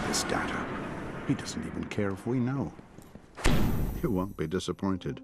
for this data. He doesn't even care if we know. You won't be disappointed.